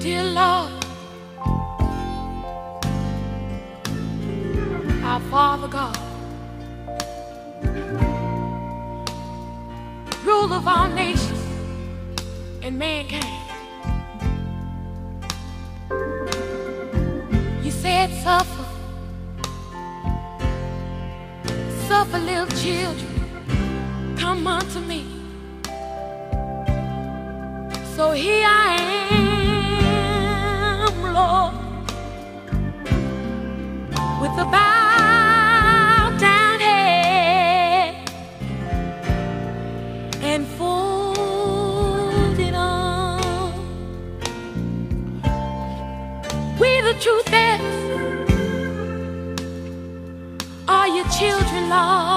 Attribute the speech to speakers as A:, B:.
A: dear Lord, our Father God, rule of our nation and mankind. You said suffer, suffer little children, come unto me. So here I with a bowed down head and folded on. We the truth is, are your children, Lord?